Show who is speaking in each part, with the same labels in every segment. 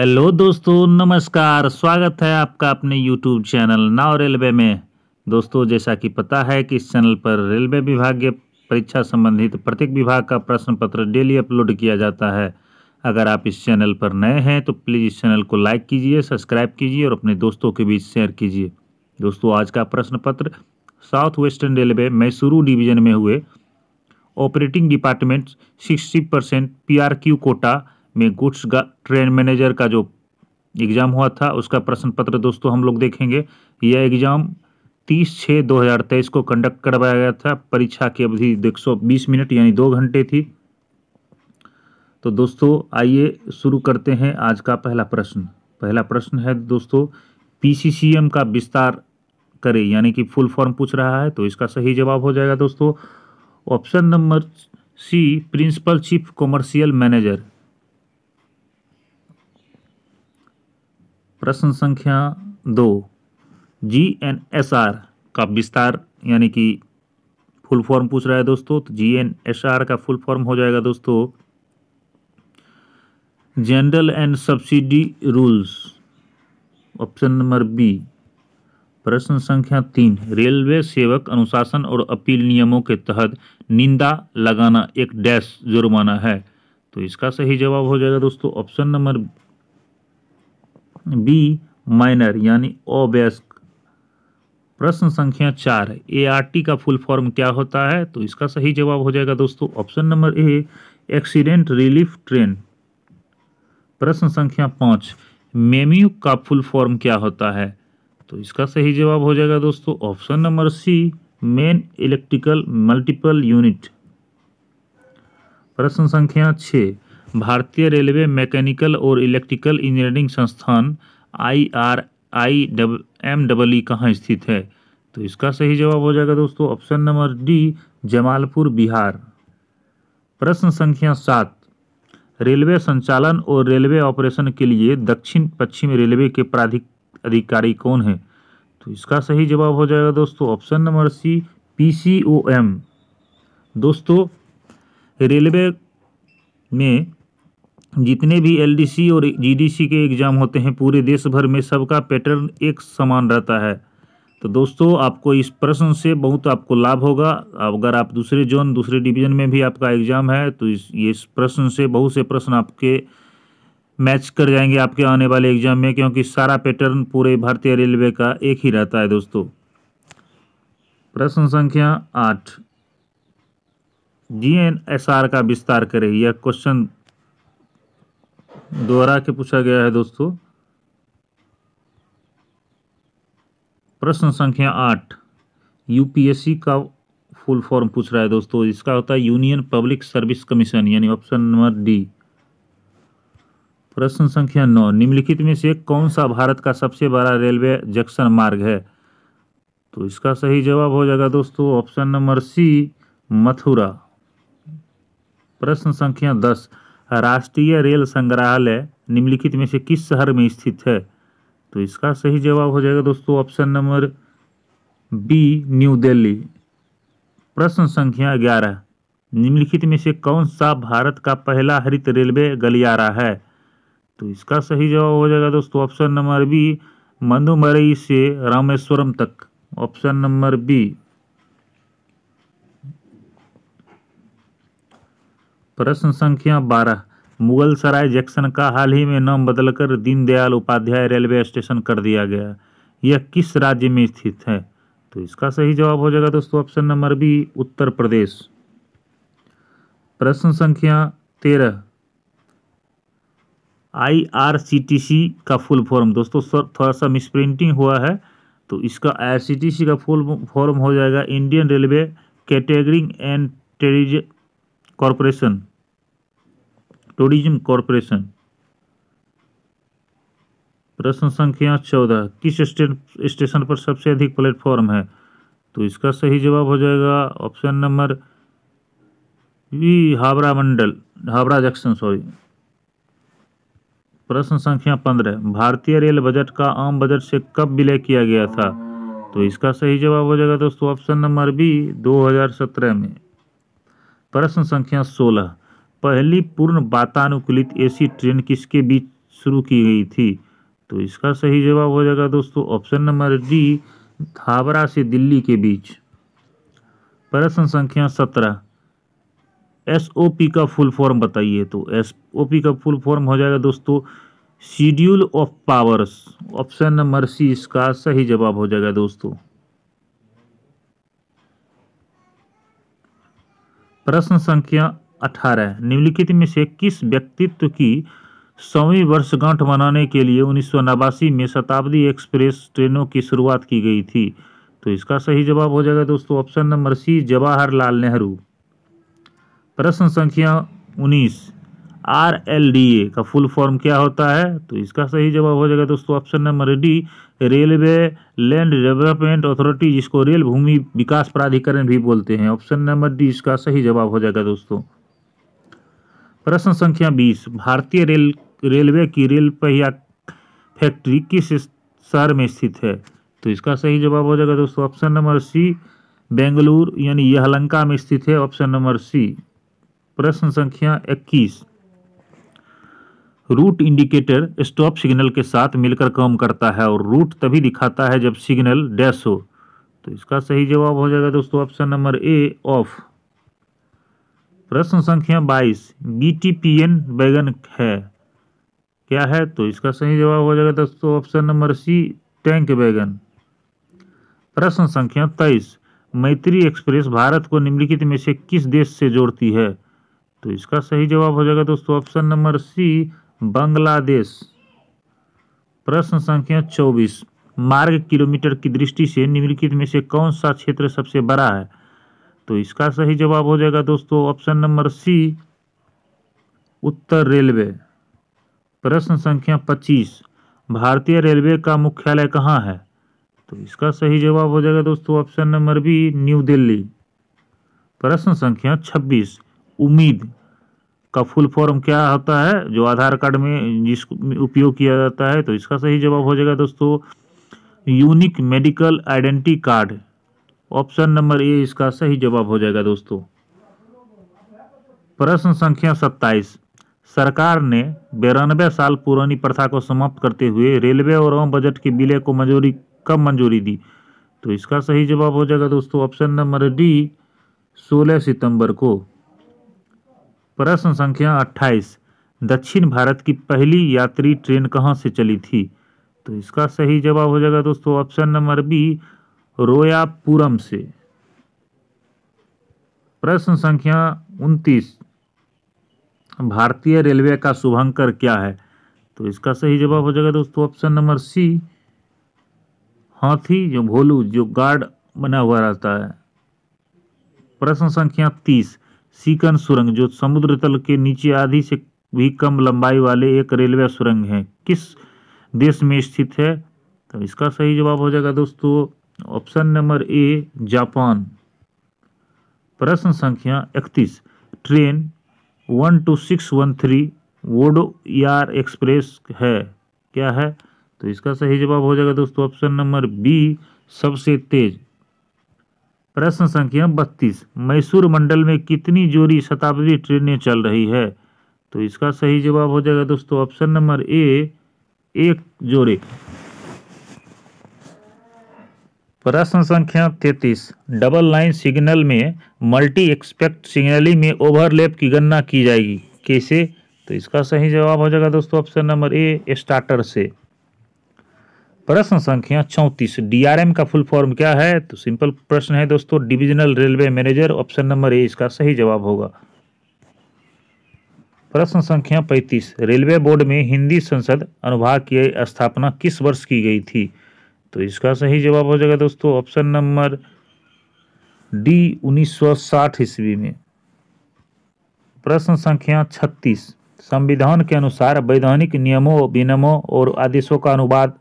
Speaker 1: Hello दोस्तों, नमस्कार। स्वागत है आपका अपने यूट्यूब चैनल नाव रेलवे में। दोस्तों, जैसा कि पता है कि इस चैनल पर रेलवे विभागीय परीक्षा संबंधित प्रत्येक विभाग का प्रश्न पत्र डेली अपलोड किया जाता है। अगर आप इस चैनल पर नए हैं तो प्लीज़ इस चैनल को लाइक कीजिए, सब्सक्राइब कीजिए और अपने दोस्तों के बीच शेयर कीजिए। दोस्तों, आज का प्रश्न पत्र, south western railway Mysuru division में हुए। Operating department, sixty percent P quota में गुड्स ट्रेन मैनेजर का जो एग्ज़ाम हुआ था, उसका प्रश्न पत्र दोस्तों हम लोग देखेंगे। यह एग्ज़ाम तीस छः दो हज़ार तेईस को कंडक्ट करवाया गया था। परीक्षा की अवधि एक सौ बीस मिनट, यानी दो घंटे थी। तो दोस्तों, आइए शुरू करते हैं आज का पहला प्रश्न। पहला प्रश्न है दोस्तों पीसीसीएम का विस्तार करें, यानी कि फुल फॉर्म पूछ रहा है तो इसका सही जवाब हो जाएगा दोस्तों। Option number C, principal chief commercial manager. प्रश्न संख्या दो, जी एन एस आर का विस्तार, यानी कि फुल फॉर्म पूछ रहा है दोस्तों तो जी एन एस आर का फुल फॉर्म हो जाएगा दोस्तों। General and subsidy rules, option number B. प्रश्न संख्या तीन, रेलवे सेवक अनुशासन और अपील नियमों के तहत निंदा लगाना एक डैश जुर्माना है। तो इसका सही जवाब हो जाएगा दोस्तों, ऑप्शन नंबर बी माइनर यानी अवयस्क प्रश्न संख्या चार ए आर टी का फुल फॉर्म क्या होता है? तो इसका सही जवाब हो जाएगा दोस्तों option number A accident relief train प्रश्न संख्या पाँच मेम्यू का फुल फॉर्म क्या होता है? तो इसका सही जवाब हो जाएगा दोस्तों option number C main electrical multiple unit प्रश्न संख्या छः भारतीय रेलवे मैकेनिकल और इलेक्ट्रिकल इंजीनियरिंग संस्थान आई आर आई डब एम डबल ई कहाँ स्थित है? तो इसका सही जवाब हो जाएगा दोस्तों, option number D, Jamalpur, Bihar. प्रश्न संख्या सात। रेलवे संचालन और रेलवे ऑपरेशन के लिए दक्षिण पश्चिम रेलवे के प्राधिक, अधिकारी कौन है? तो इसका सही जवाब हो जाएगा दोस्तों, option number C P C O M दोस्तों, रेलवे में जितने भी एलडीसी और जीडीसी के एग्ज़ाम होते हैं, पूरे देश भर में सबका पैटर्न एक समान रहता है। तो दोस्तों, आपको इस प्रश्न से बहुत आपको लाभ होगा। अगर आप दूसरे जोन दूसरे डिवीज़न में भी आपका एग्ज़ाम है तो इस, ये इस प्रश्न से बहुत से प्रश्न आपके मैच कर जाएँगे आपके आने वाले एग्ज़ाम में, क्योंकि सारा पैटर्न पूरे भारतीय रेलवे का एक ही रहता है दोस्तों। प्रश्न संख्या आठ। जी एन एस आर का विस्तार करें। यह क्वेश्चन दोहरा के पूछा गया है दोस्तों। प्रश्न संख्या आठ। यूपीएससी का फुल फॉर्म पूछ रहा है दोस्तों। इसका होता है यूनियन पब्लिक सर्विस कमीशन, यानी ऑप्शन नंबर डी। प्रश्न संख्या नौ। निम्नलिखित में से कौन सा भारत का सबसे बड़ा रेलवे जंक्शन मार्ग है? तो इसका सही जवाब हो जाएगा दोस्तों ऑप्शन नंबर सी, मथुरा। प्रश्न संख्या दस। राष्ट्रीय रेल संग्रहालय निम्नलिखित में से किस शहर में स्थित है? तो इसका सही जवाब हो जाएगा दोस्तों, option number B, new Delhi. प्रश्न संख्या ग्यारह। निम्नलिखित में से कौन सा भारत का पहला हरित रेलवे गलियारा है? तो इसका सही जवाब हो जाएगा दोस्तों, ऑप्शन नंबर बी मनुमरई से रामेश्वरम तक। ऑप्शन नंबर बी प्रश्न संख्या बारह मुगल सराय जंक्शन का हाल ही में नाम बदलकर दीनदयाल उपाध्याय रेलवे स्टेशन कर दिया गया। यह किस राज्य में स्थित है? तो इसका सही जवाब हो जाएगा दोस्तों option number B, Uttar Pradesh. प्रश्न संख्या तेरह I R C T C का फुल फॉर्म। दोस्तों थोड़ा सा मिसप्रिंटिंग हुआ है तो इसका I R C T C का फुल फॉर्म हो जाएगा Indian railway catering and tourism corporation. Tourism corporation. प्रश्न संख्या चौदह, किस स्टेशन पर सबसे अधिक प्लेटफॉर्म है? तो इसका सही जवाब हो जाएगा ऑप्शन नंबर बी, हावड़ा मंडल, हावड़ा जंक्शन सॉरी प्रश्न संख्या पंद्रह, भारतीय रेल बजट का आम बजट से कब विलय किया गया था? तो इसका सही जवाब हो जाएगा दोस्तों ऑप्शन नंबर बी 2017 में। प्रश्न संख्या 16 पहली पूर्ण वातानुकूलित एसी ट्रेन किसके बीच शुरू की गई थी? तो इसका सही जवाब हो जाएगा दोस्तों, ऑप्शन नंबर डी, हावड़ा से दिल्ली के बीच। प्रश्न संख्या सत्रह। एस ओ पी का फुल फॉर्म बताइए। तो एस ओ पी का फुल फॉर्म हो जाएगा दोस्तों, schedule of powers. Option number C, इसका सही जवाब हो जाएगा दोस्तों। प्रश्न संख्या अठारह, निम्नलिखित में से किस व्यक्तित्व की सौवीं वर्षगांठ मनाने के लिए उन्नीस सौ नवासी में शताब्दी एक्सप्रेस ट्रेनों की शुरुआत की गई थी। तो इसका सही जवाब हो जाएगा दोस्तों, option number C, Jawaharlal Nehru. प्रश्न संख्या उन्नीस आर एल डी ए का फुल फॉर्म क्या होता है? तो इसका सही जवाब हो जाएगा दोस्तों, option number D, railway land development authority, जिसको रेल भूमि विकास प्राधिकरण भी बोलते हैं। ऑप्शन नंबर डी, इसका सही जवाब हो जाएगा दोस्तों। प्रश्न संख्या बीस, भारतीय रेल, रेलवे की रेल पहिया फैक्ट्री किस शहर में स्थित है? तो इसका सही जवाब हो जाएगा दोस्तों, ऑप्शन नंबर सी, बेंगलुरु, यानी यहलंका में स्थित है। ऑप्शन नंबर सी, प्रश्न संख्या इक्कीस। रूट इंडिकेटर स्टॉप सिग्नल के साथ मिलकर काम करता है और रूट तभी दिखाता है जब सिग्नल डैश हो। तो इसका सही जवाब हो जाएगा दोस्तों, ऑप्शन नंबर ए, ऑफ़। प्रश्न संख्या 22 बीटीपीएन बैगन है। क्या है? तो इसका सही जवाब हो जाएगा दोस्तों ऑप्शन नंबर सी, टैंक बैगन प्रश्न संख्या 23 मैत्री एक्सप्रेस भारत को निम्नलिखित में से किस देश से जोड़ती है? तो इसका सही जवाब हो जाएगा दोस्तों ऑप्शन नंबर सी, बांग्लादेश। प्रश्न संख्या चौबीस, मार्ग किलोमीटर की दृष्टि से निम्नलिखित में से कौन सा क्षेत्र सबसे बड़ा है? तो इसका सही जवाब हो जाएगा दोस्तों, option number C, Uttar railway. प्रश्न संख्या 25 भारतीय रेलवे का मुख्यालय कहाँ है? तो इसका सही जवाब हो जाएगा दोस्तों, option number B, new Delhi. प्रश्न संख्या 26 उम्मीद का फुल फॉर्म क्या होता है? जो आधार कार्ड में जिस उपयोग किया जाता है तो इसका सही जवाब हो जाएगा दोस्तों, unique medical identity card. Option number A, इसका सही जवाब हो जाएगा दोस्तों। प्रश्न संख्या सत्ताईस। सरकार ने बेरानवे साल पुरानी प्रथा को समाप्त करते हुए रेलवे और आम बजट के विलय को मंजूरी, कब मंजूरी दी? तो इसका सही जवाब हो जाएगा दोस्तों, ऑप्शन नंबर डी 16 सितंबर को। प्रश्न संख्या 28 दक्षिण भारत की पहली यात्री ट्रेन कहाँ से चली थी? तो इसका सही जवाब हो जाएगा दोस्तों, ऑप्शन नंबर बी रोयापुरम से। प्रश्न संख्या 29 भारतीय रेलवे का शुभंकर क्या है? तो इसका सही जवाब हो जाएगा दोस्तों ऑप्शन नंबर सी। हाथी, जो भोलू, जो गार्ड बना हुआ रहता है। प्रश्न संख्या तीस। सीकन सुरंग, जो समुद्र तल के नीचे आधी से भी कम लंबाई वाले एक रेलवे सुरंग है, किस देश में स्थित है? तो इसका सही जवाब हो जाएगा दोस्तों ऑप्शन नंबर ए, जापान। प्रश्न संख्या इकतीस, train one two six one three, Wodeyar express है। क्या है? तो इसका सही जवाब हो जाएगा दोस्तों ऑप्शन नंबर बी, सबसे तेज। प्रश्न संख्या बत्तीस, मैसूर मंडल में कितनी जोड़ी शताब्दी ट्रेनें चल रही है? तो इसका सही जवाब हो जाएगा दोस्तों ऑप्शन नंबर ए, एक जोड़े। प्रश्न संख्या तैतीस डबल लाइन सिग्नल में मल्टी एक्सपेक्ट सिग्नलिंग में ओवरलैप की गणना की जाएगी। कैसे? तो इसका सही जवाब हो जाएगा दोस्तों ऑप्शन नंबर ए स्टार्टर से। प्रश्न संख्या चौंतीस डीआरएम का फुल फॉर्म क्या है? तो सिंपल प्रश्न है दोस्तों divisional railway manager option number A इसका सही जवाब होगा। प्रश्न संख्या पैंतीस रेलवे बोर्ड में हिंदी संसद अनुभाग की स्थापना किस वर्ष की गई थी? तो इसका सही जवाब हो जाएगा दोस्तों ऑप्शन नंबर डी 1960 ईस्वी में। प्रश्न संख्या 36 संविधान के अनुसार वैधानिक नियमों विनियमों और आदेशों का अनुवाद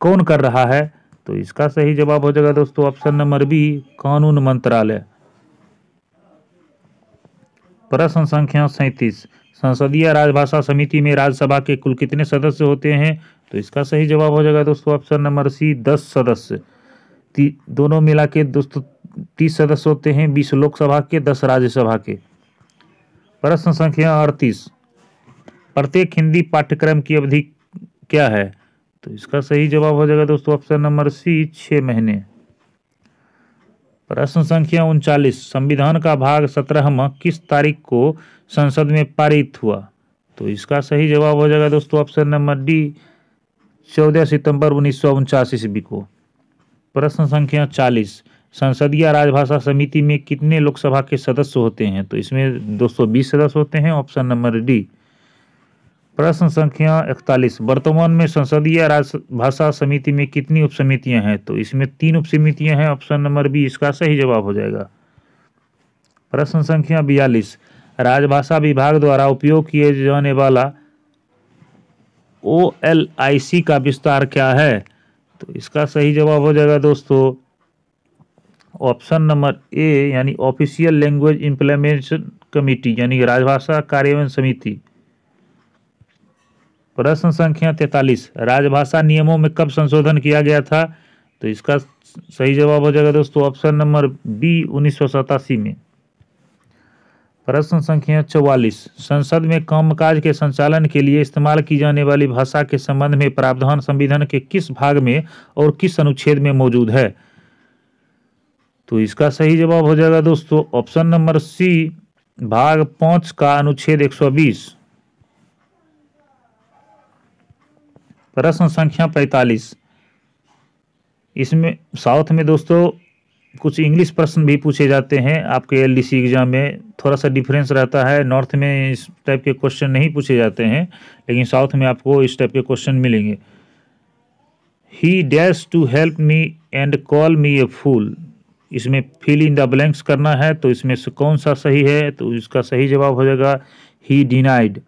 Speaker 1: कौन कर रहा है? तो इसका सही जवाब हो जाएगा दोस्तों ऑप्शन नंबर बी, कानून मंत्रालय। प्रश्न संख्या सैतीस। संसदीय राजभाषा समिति में राज्यसभा के कुल कितने सदस्य होते हैं? तो इसका सही जवाब हो जाएगा दोस्तों ऑप्शन नंबर सी, दस सदस्य। दोनों मिला के दोस्तों तीस सदस्य होते हैं, बीस लोकसभा के, दस राज्यसभा के। प्रश्न संख्या अड़तीस। प्रत्येक हिंदी पाठ्यक्रम की अवधि क्या है? तो इसका सही जवाब हो जाएगा दोस्तों ऑप्शन नंबर सी छः महीने। प्रश्न संख्या उनचालीस, संविधान का भाग सत्रहवा किस तारीख को संसद में पारित हुआ? तो इसका सही जवाब हो जाएगा दोस्तों ऑप्शन नंबर डी, चौदह सितंबर उन्नीस सौ उनचास ईस्वी को। प्रश्न संख्या चालीस, संसदीय राजभाषा समिति में कितने लोकसभा के सदस्य होते हैं? तो इसमें 220 सदस्य होते हैं, ऑप्शन नंबर डी प्रश्न संख्या इकतालीस। वर्तमान में संसदीय राजभाषा समिति में कितनी उप समितियाँ हैं? तो इसमें तीन उप समितियाँ हैं। ऑप्शन नंबर बी, इसका सही जवाब हो जाएगा। प्रश्न संख्या बयालीस राजभाषा विभाग द्वारा उपयोग किए जाने वाला ओ एल आई सी का विस्तार क्या है? तो इसका सही जवाब हो जाएगा दोस्तों। ऑप्शन नंबर ए, यानी ऑफिशियल लैंग्वेज इम्प्लीमेंटेशन कमेटी, यानी राजभाषा कार्यान्वयन समिति। प्रश्न संख्या तैतालीस। राजभाषा नियमों में कब संशोधन किया गया था? तो इसका सही जवाब हो जाएगा दोस्तों ऑप्शन नंबर बी उन्नीस सौ सतासी में। प्रश्न संख्या चौवालीस। संसद में कामकाज के संचालन के लिए इस्तेमाल की जाने वाली भाषा के संबंध में प्रावधान संविधान के किस भाग में और किस अनुच्छेद में मौजूद है? तो इसका सही जवाब हो जाएगा दोस्तों ऑप्शन नंबर सी, भाग पाँच का अनुच्छेद 120 प्रश्न संख्या 45 इसमें साउथ में दोस्तों, कुछ इंग्लिश प्रश्न भी पूछे जाते हैं। आपके एलडीसी एग्ज़ाम में थोड़ा सा डिफरेंस रहता है। नॉर्थ में इस टाइप के क्वेश्चन नहीं पूछे जाते हैं, लेकिन साउथ में आपको इस टाइप के क्वेश्चन मिलेंगे। He dash to help me and call me a fool इसमें फिल इन द ब्लैंक्स करना है तो इसमें से कौन सा सही है तो इसका सही जवाब हो जाएगा। He denied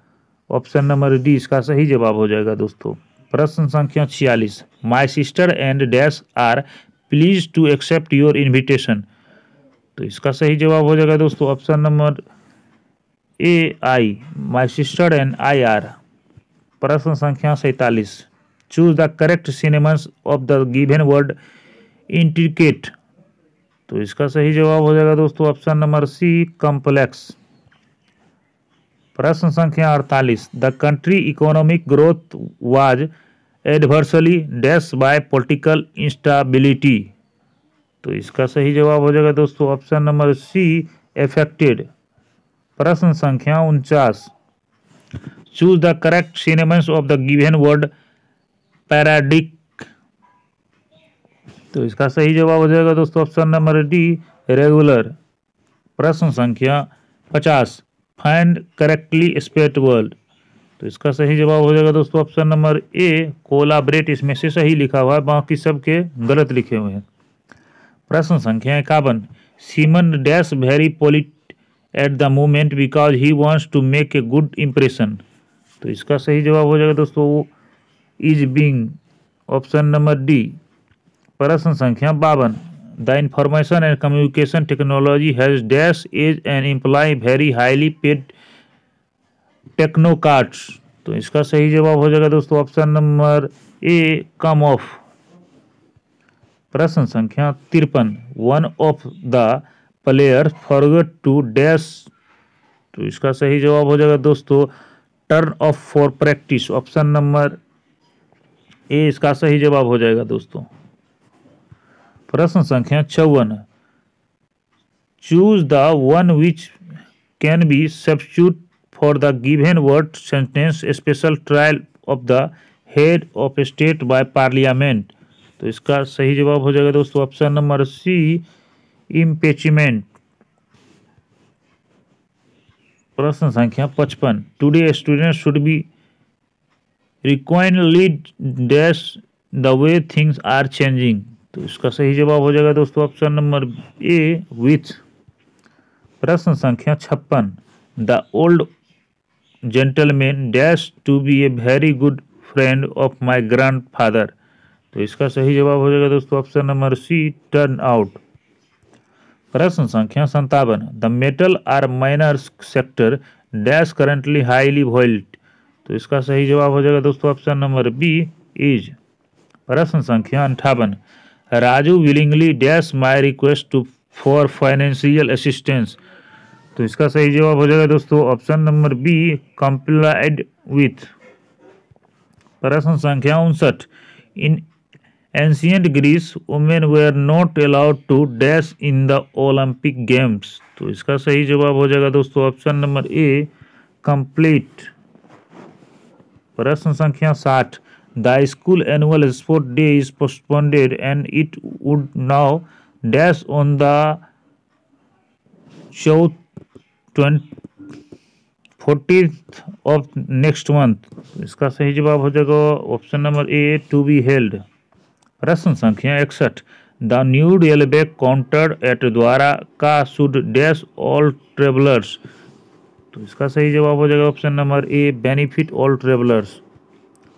Speaker 1: option number D इसका सही जवाब हो जाएगा दोस्तों। प्रश्न संख्या छियालीस। My sister and dash are please to accept your invitation तो इसका सही जवाब हो जाएगा दोस्तों option number A I my sister and I are प्रश्न संख्या सैतालीस। Choose the correct synonyms of the given word intricate तो इसका सही जवाब हो जाएगा दोस्तों ऑप्शन नंबर सी कॉम्प्लेक्स प्रश्न संख्या अड़तालीस। The country economic growth was adversely dash by political instability तो इसका सही जवाब हो जाएगा दोस्तों ऑप्शन नंबर सी एफेक्टेड प्रश्न संख्या उनचास। Choose the correct synonyms of the given word paradigm तो इसका सही जवाब हो जाएगा दोस्तों ऑप्शन नंबर डी रेगुलर प्रश्न संख्या पचास। फाइंड करेक्टली स्पेट वर्ड तो इसका सही जवाब हो जाएगा दोस्तों ऑप्शन नंबर ए कोलाब्रेट इसमें से सही लिखा हुआ है, बाकी सबके गलत लिखे हुए हैं। प्रश्न संख्या इक्यावन, Simon dash very polite at the moment because he wants to make a good impression. तो इसका सही जवाब हो जाएगा दोस्तों वो is being option number D, प्रश्न संख्या बावन, the information and communication technology has dash as an employ very highly paid technocrats तो इसका सही जवाब हो जाएगा दोस्तों option number A come of प्रश्न संख्या तिरपन। One of the player forget to dash तो इसका सही जवाब हो जाएगा दोस्तों turn off for practice option number A इसका सही जवाब हो जाएगा दोस्तों। प्रश्न संख्या चौवन choose the one which can be substitute for the given word sentence special trial of the head of state by parliament. तो इसका सही जवाब हो जाएगा दोस्तों ऑप्शन नंबर सी इम्पेचमेंट प्रश्न संख्या पचपन। Today student should be require lead dash the way things are changing तो इसका सही जवाब हो जाएगा दोस्तों ऑप्शन नंबर ए विथ प्रश्न संख्या छप्पन। The old gentleman dash to be a very good friend of my grandfather तो इसका सही जवाब हो जाएगा दोस्तों option number C turn out प्रश्न संख्या संतावन the metal are minor sector dash currently highly valued तो इसका सही जवाब हो जाएगा दोस्तों ऑप्शन नंबर बी इज़ प्रश्न संख्या अंठावन Raju willingly dash my request to for financial assistance तो इसका सही जवाब हो जाएगा दोस्तों option number B complied with प्रश्न संख्या उनसठ। In ancient Greece women were not allowed to dash in the Olympic games तो इसका सही जवाब हो जाएगा दोस्तों ऑप्शन नंबर ए कंप्लीट प्रश्न संख्या साठ। The school annual sport day is postponed and it would now dash on the चौ फोर्टीथ ऑफ़ नेक्स्ट मंथ इसका सही जवाब हो जाएगा option number A to be held प्रश्न संख्या इकसठ. The new railway counter at द्वारा का शुड डैश ऑल ट्रेवलर्स तो इसका सही जवाब हो जाएगा option number A benefit all travellers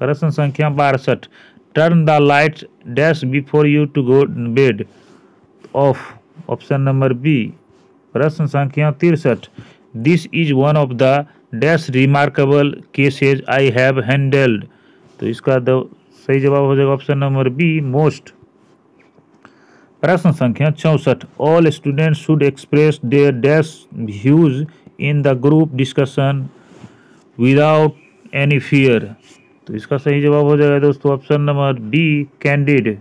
Speaker 1: प्रश्न संख्या बासठ. Turn the light dash before you to go bed off option number B प्रश्न संख्या तिरसठ। This is one of the dash remarkable cases I have handled तो इसका सही जवाब हो जाएगा ऑप्शन नंबर बी मोस्ट प्रश्न संख्या चौसठ। All student should express their dash views in the group discussion without any fear तो इसका सही जवाब हो जाएगा दोस्तों ऑप्शन नंबर बी कैंडिड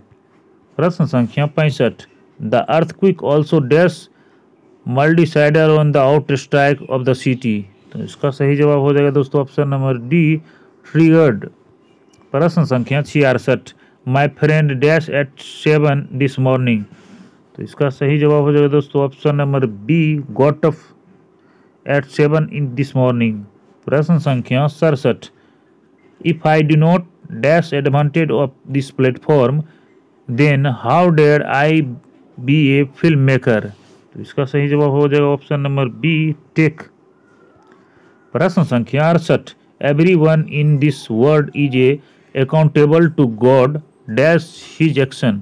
Speaker 1: प्रश्न संख्या पैंसठ। The earthquake also dash मल्टीसाइडर on the outskirts of the city. तो इसका सही जवाब हो जाएगा दोस्तों ऑप्शन नंबर डी, ट्रिगर्ड। प्रश्न संख्या छियासठ my friend dash at seven this morning तो इसका सही जवाब हो जाएगा दोस्तों option number B got off at seven in this morning प्रश्न संख्या सड़सठ if I do not dash advantage of this platform then how dare I be a film maker तो इसका सही जवाब हो जाएगा ऑप्शन नंबर बी, टेक। प्रश्न संख्या अड़सठ everyone in this world is a accountable to God dash his action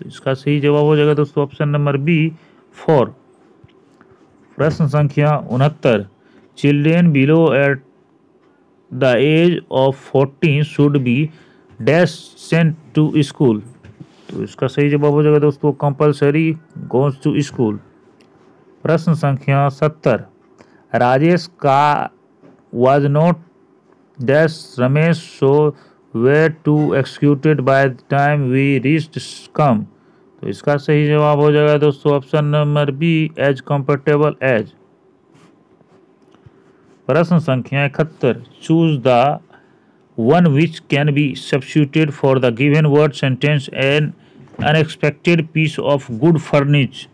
Speaker 1: तो इसका सही जवाब हो जाएगा दोस्तों ऑप्शन नंबर बी, फोर। प्रश्न संख्या उनहत्तर children below at the age of fourteen should be dash sent to school तो इसका सही जवाब हो जाएगा दोस्तों कंपलसरी गोज टू स्कूल प्रश्न संख्या सत्तर। राजेश का was not dash Ramesh so we too executed by the time we reached come तो इसका सही जवाब हो जाएगा दोस्तों option number B as comfortable as प्रश्न संख्या इकहत्तर choose the one which can be substituted for the given word sentence an unexpected piece of good fortune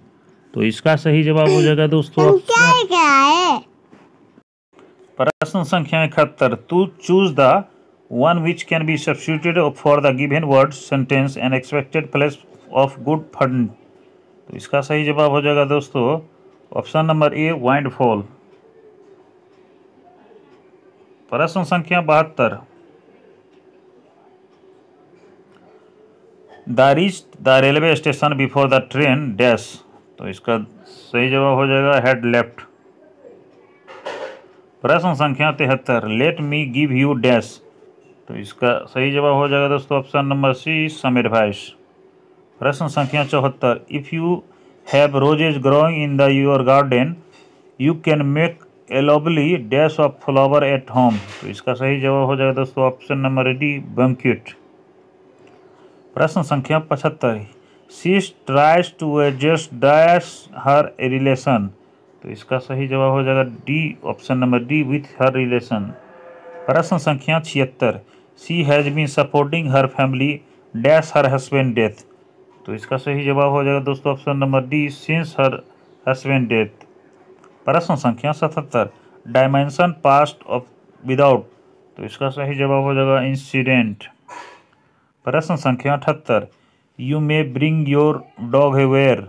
Speaker 1: तो इसका सही जवाब हो जाएगा दोस्तों
Speaker 2: क्या है?
Speaker 1: प्रश्न संख्या इकहत्तर two choose the one which can be substituted for the given word sentence and expected place of good fund तो इसका सही जवाब हो जाएगा दोस्तों option number A windfall प्रश्न संख्या बहत्तर the reach the railway station before the train dash तो इसका सही जवाब हो जाएगा हेड लेफ़्ट प्रश्न संख्या तिहत्तर let me give you dash तो इसका सही जवाब हो जाएगा दोस्तों option number C some advice प्रश्न संख्या चौहत्तर if you have roses growing in the your garden you can make a lovely dash of flower at home तो इसका सही जवाब हो जाएगा दोस्तों ऑप्शन नंबर डी बंक्यूट प्रश्न संख्या पचहत्तर she tries to adjust dash her relation तो इसका सही जवाब हो जाएगा D option number D with her relation प्रश्न संख्या छिहत्तर। She has been supporting her family dash her husband death तो इसका सही जवाब हो जाएगा दोस्तों option number D since her husband death प्रश्न संख्या सतहत्तर। डायमेंशन पास्ट ऑफ़ विदाउट तो इसका सही जवाब हो जाएगा इंसिडेंट प्रश्न संख्या अठहत्तर। You may bring your dog where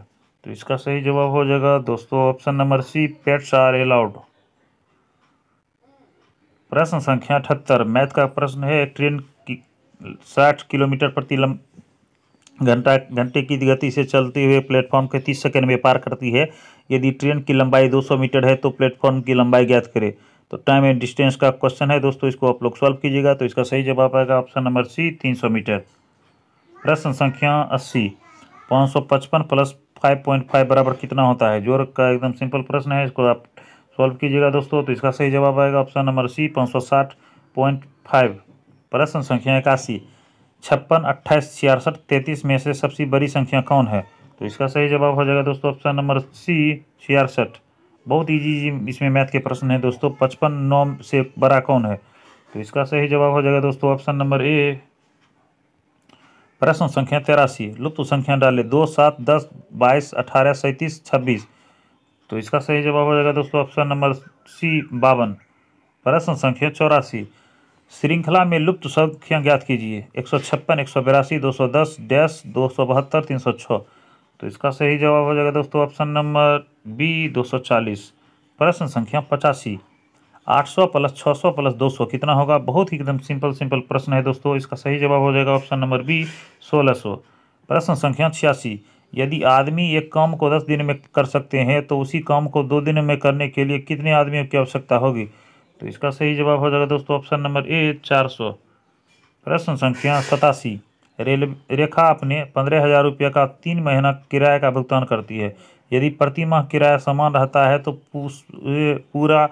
Speaker 1: तो इसका सही जवाब हो जाएगा दोस्तों option number C pets are allowed प्रश्न संख्या अठहत्तर, मैथ का प्रश्न है एक ट्रेन की साठ किलोमीटर प्रति घंटा, घंटे की गति से चलते हुए प्लेटफॉर्म के तीस सेकंड में पार करती है। यदि ट्रेन की लंबाई 200 मीटर है तो प्लेटफॉर्म की लंबाई ज्ञात करें। तो टाइम एंड डिस्टेंस का क्वेश्चन है दोस्तों, इसको आप लोग सॉल्व कीजिएगा। तो इसका सही जवाब आएगा ऑप्शन नंबर सी 300 मीटर। प्रश्न संख्या अस्सी, पाँच सौ पचपन प्लस फाइव पॉइंट फाइव बराबर कितना होता है? ज़ोर का एकदम सिंपल प्रश्न है, इसको आप सॉल्व कीजिएगा दोस्तों तो इसका सही जवाब आएगा ऑप्शन नंबर सी पाँच सौ साठ पॉइंट फाइव प्रश्न संख्या इक्यासी, छप्पन, अट्ठाईस, छियासठ, तैंतीस में से सबसे बड़ी संख्या कौन है? तो इसका सही जवाब हो जाएगा दोस्तों ऑप्शन नंबर सी छियासठ। बहुत इजी इसमें मैथ के प्रश्न है दोस्तों, पचपन नौ से बड़ा कौन है? तो इसका सही जवाब हो जाएगा दोस्तों ऑप्शन नंबर ए प्रश्न संख्या तेरासी, लुप्त संख्या डाले दो, सात, दस, बाईस, अठारह, सैंतीस, छब्बीस। तो इसका सही जवाब हो जाएगा दोस्तों ऑप्शन नंबर सी, बावन। प्रश्न संख्या चौरासी, श्रृंखला में लुप्त संख्या ज्ञात कीजिए। एक सौ छप्पन, एक सौ बिरासी, दो सौ दस, डैश, दो सौ बहत्तर, तीन सौ छः तो इसका सही जवाब हो जाएगा दोस्तों ऑप्शन नंबर बी, दो सौ चालीस। प्रश्न संख्या पचासी आठ सौ प्लस छः सौ प्लस दो सौ कितना होगा? बहुत ही एकदम सिंपल सिंपल प्रश्न है दोस्तों। इसका सही जवाब हो जाएगा ऑप्शन नंबर बी, सोलह सौ। प्रश्न संख्या छियासी। यदि आदमी एक काम को दस दिन में कर सकते हैं तो उसी काम को दो दिन में करने के लिए कितने आदमियों की आवश्यकता होगी? तो इसका सही जवाब हो जाएगा दोस्तों ऑप्शन नंबर ए, चार सौ। प्रश्न संख्या सतासी। रेल, रेखा अपने पंद्रह हज़ार रुपये का तीन महीना किराए का भुगतान करती है। यदि प्रति माह किराया समान रहता है तो पूरा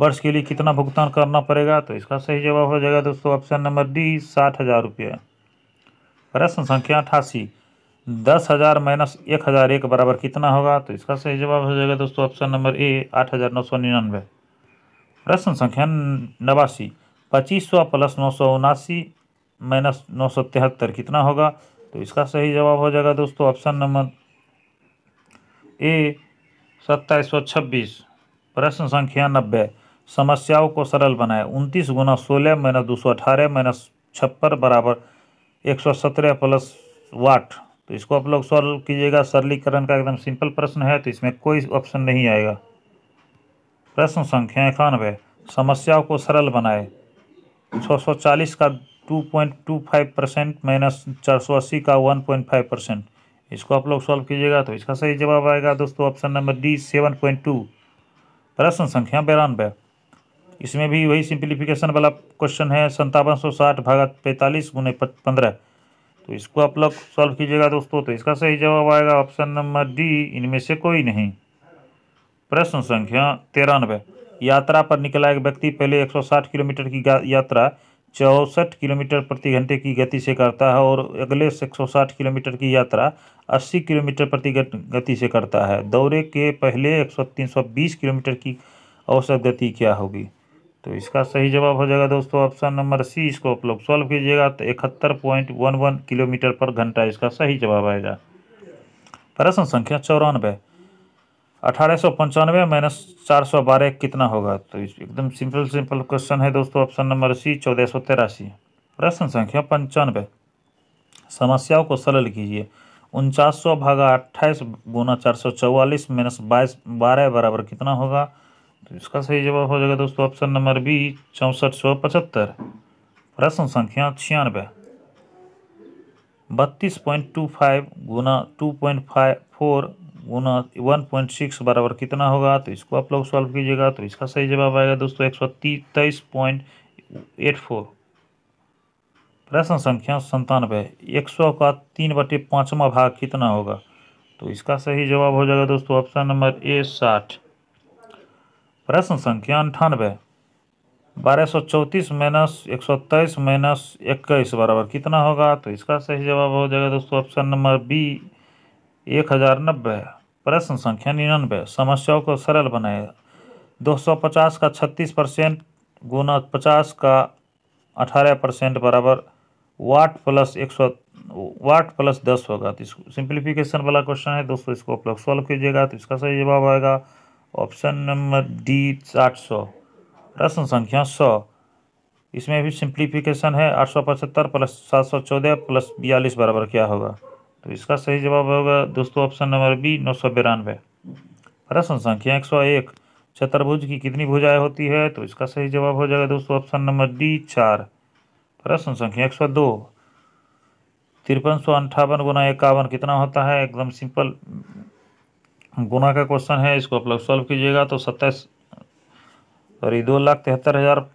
Speaker 1: वर्ष के लिए कितना भुगतान करना पड़ेगा? तो इसका सही जवाब हो जाएगा दोस्तों ऑप्शन नंबर डी साठ हज़ार रुपये। प्रश्न संख्या अठासी, दस हज़ार माइनस एक हज़ार एक बराबर कितना होगा? तो इसका सही जवाब हो जाएगा दोस्तों ऑप्शन नंबर ए आठ हज़ार नौ सौ निन्यानवे। प्रश्न संख्या नवासी पच्चीस सौ प्लस नौ सौ उनासी माइनस नौ सौ तिहत्तर कितना होगा? तो इसका सही जवाब हो जाएगा दोस्तों ऑप्शन नंबर ए सत्ताईस सौ छब्बीस। प्रश्न संख्या नब्बे समस्याओं को सरल बनाए। उनतीस गुना सोलह माइनस दो सौ अठारह माइनस छप्पर बराबर एक सौ सत्रह प्लस वाट। तो इसको आप लोग सॉल्व कीजिएगा। सरलीकरण का एकदम सिंपल प्रश्न है तो इसमें कोई ऑप्शन नहीं आएगा। प्रश्न संख्या इक्यानवे, समस्याओं को सरल बनाए। छः सौ चालीस का two point two five percent minus चार सौ अस्सी का वन पॉइंट फाइव परसेंट। इसको आप लोग सॉल्व कीजिएगा तो इसका सही जवाब आएगा। दोस्तों, option number D, seven point two प्रश्न संख्या बिरानवे इसमें भी वही सिंप्लीफिकेशन वाला क्वेश्चन है संतावन सौ साठ भागत पैंतालीस गुने पंद्रह। तो इसको आप लोग सॉल्व कीजिएगा दोस्तों तो इसका सही जवाब आएगा ऑप्शन नंबर डी इनमें से कोई नहीं। प्रश्न संख्या तिरानवे। यात्रा पर निकला एक व्यक्ति, पहले 160 किलोमीटर की यात्रा, चौसठ किलोमीटर प्रति घंटे की गति से करता है और अगले 160 किलोमीटर की यात्रा 80 किलोमीटर प्रति गति से करता है। दौरे के पहले 100 320 किलोमीटर की औसत गति क्या होगी? तो इसका सही जवाब हो जाएगा दोस्तों ऑप्शन नंबर सी इसको आप लोग सॉल्व कीजिएगा। तो इकहत्तर पॉइंट वन वन किलोमीटर पर घंटा इसका सही जवाब आएगा। प्रश्न संख्या चौरानवे। अठारह सौ पंचानवे माइनस चार सौ बारह कितना होगा? तो एकदम सिंपल सिंपल क्वेश्चन है दोस्तों ऑप्शन नंबर सी चौदह सौ तिरासी। प्रश्न संख्या पंचानवे। समस्याओं को सरल कीजिए। उनचास सौ भागा अट्ठाईस गुना चार सौ चौवालीस माइनस बाईस, बारह बराबर कितना होगा? तो इसका सही जवाब हो जाएगा दोस्तों ऑप्शन नंबर बी, चौंसठ सौ पचहत्तर। प्रश्न संख्या छियानवे। बत्तीस पॉइंट टू फाइव गुना टू पॉइंट फाइव फोर गुना वन पॉइंट सिक्स बराबर कितना होगा? तो इसको आप लोग सॉल्व कीजिएगा। तो इसका सही जवाब आएगा दोस्तों एक सौ तेईस पॉइंट एट फोर। प्रश्न संख्या संतानवे एक सौ का तीन बटे पाँचवा भाग कितना होगा? तो इसका सही जवाब हो जाएगा दोस्तों ऑप्शन नंबर ए, साठ। प्रश्न संख्या अंठानवे। बारह सौ चौंतीस माइनस एक सौ तेईस माइनस इक्कीस बराबर कितना होगा? तो इसका सही जवाब हो जाएगा दोस्तों ऑप्शन नंबर बी एक हज़ार नब्बे। प्रश्न संख्या निन्यानवे। समस्याओं को सरल बनाए। दो सौ पचास का छत्तीस परसेंट गुना पचास का अठारह परसेंट बराबर वाट प्लस एक सौ, वाट प्लस दस होगा। तो इसको सिंप्लीफिकेशन वाला क्वेश्चन है। दोस्तों इसको आप लोग सॉल्व कीजिएगा। तो इसका सही जवाब आएगा ऑप्शन नंबर डी, आठ सौ। प्रश्न संख्या सौ। इसमें भी सिंप्लीफिकेशन है, आठ सौ पचहत्तर प्लस सात सौ चौदह प्लस बयालीस बराबर क्या होगा? तो इसका सही जवाब होगा दोस्तों ऑप्शन नंबर बी, नौ सौ बिरानवे। प्रश्न संख्या एक सौ एक, चतुर्भुज की कितनी भुजाएँ होती है? तो इसका सही जवाब हो जाएगा दोस्तों ऑप्शन नंबर डी, चार। प्रश्न संख्या एक सौ दो, तिरपन सौ अंठावन गुना इक्यावन कितना होता है? एकदम सिंपल गुना का क्वेश्चन है, इसको आप लोग सॉल्व कीजिएगा तो सत्ताईस, सॉरी, दो लाख तिहत्तर हज़ार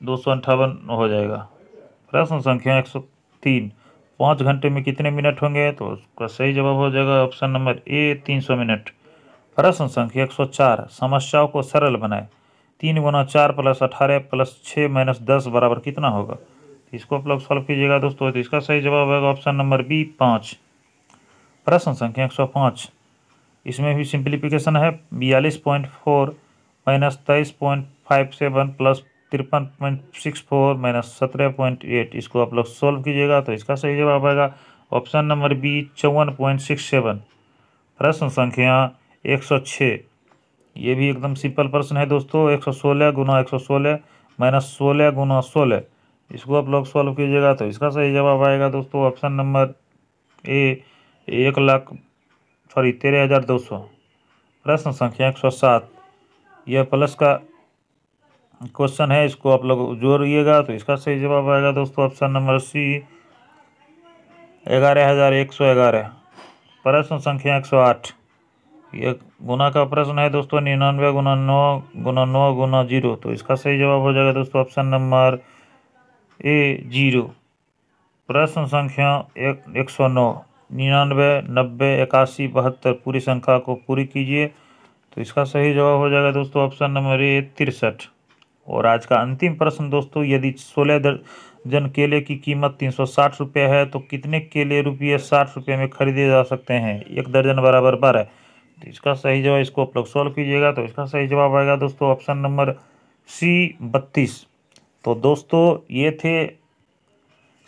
Speaker 1: दो सौ अंठावन हो जाएगा। प्रश्न संख्या एक सौ तीन, पाँच घंटे में कितने मिनट होंगे? तो उसका सही जवाब हो जाएगा ऑप्शन नंबर ए तीन सौ मिनट प्रश्न संख्या एक सौ चार, समस्याओं को सरल बनाए। तीन गुना चार प्लस अठारह प्लस छः माइनस दस बराबर कितना होगा? इसको आप लोग सॉल्व कीजिएगा दोस्तों तो इसका सही जवाब होगा ऑप्शन नंबर बी पाँच। प्रश्न संख्या एक सौ पाँच। इसमें भी सिंप्लीफिकेशन है। बयालीस पॉइंट फोर माइनस तेईस पॉइंट फाइव सेवन प्लस तिरपन पॉइंट सिक्स फोर माइनस सत्रह पॉइंट एट। इसको आप लोग सोल्व कीजिएगा तो इसका सही जवाब आएगा। ऑप्शन नंबर बी चौवन पॉइंट सिक्स सेवन। प्रश्न संख्या एक सौ छः ये भी एकदम सिंपल प्रश्न है दोस्तों। एक सौ सोलह गुना एक सौ सोलह माइनस सोलह गुना सोलह। इसको आप लोग सॉल्व कीजिएगा तो इसका सही जवाब आएगा दोस्तों। ऑप्शन नंबर ए एक लाख सॉरी तेरह हज़ार दो सौ। प्रश्न संख्या एक सौ सात। यह प्लस का क्वेश्चन है, इसको आप लोग जोड़िएगा तो इसका सही जवाब आएगा दोस्तों ऑप्शन नंबर सी ग्यारह हज़ार एक सौ ग्यारह। प्रश्न संख्या एक सौ आठ। ये गुना का प्रश्न है दोस्तों, निन्यानवे गुना नौ गुना नौ गुना ज़ीरो तो इसका सही जवाब हो जाएगा दोस्तों ऑप्शन नंबर ए ज़ीरो। प्रश्न संख्या एक एक सौ नौ। निन्यानवे, नब्बे इक्यासी बहत्तर पूरी संख्या को पूरी कीजिए। तो इसका सही जवाब हो जाएगा दोस्तों ऑप्शन नंबर ए, तिरसठ। और आज का अंतिम प्रश्न दोस्तों, यदि सोलह दर्जन केले की कीमत तीन सौ साठ रुपये है तो कितने केले रुपये साठ रुपये में खरीदे जा सकते हैं? एक दर्जन बराबर बारह। तो इसका सही जवाब, इसको आप लोग सॉल्व कीजिएगा। तो इसका सही जवाब आएगा दोस्तों ऑप्शन नंबर सी, बत्तीस। तो दोस्तों, ये थे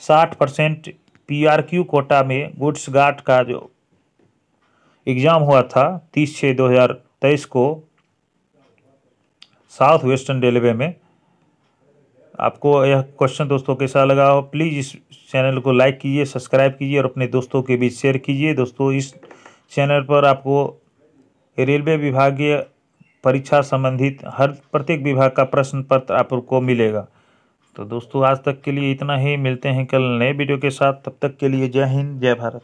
Speaker 1: साठ percent P R Q quota में गुड्स गार्ड का जो एग्ज़ाम हुआ था तीस छः दो हज़ार तेईस को, साउथ वेस्टर्न रेलवे में। आपको यह क्वेश्चन दोस्तों कैसा लगा हो प्लीज़ इस चैनल को लाइक कीजिए सब्सक्राइब कीजिए और अपने दोस्तों के बीच शेयर कीजिए। दोस्तों, इस चैनल पर आपको रेलवे विभागीय परीक्षा संबंधित हर प्रत्येक विभाग का प्रश्न पत्र आपको मिलेगा। तो दोस्तों, आज तक के लिए इतना ही। मिलते हैं कल नए वीडियो के साथ। तब तक के लिए जय हिंद, जय भारत।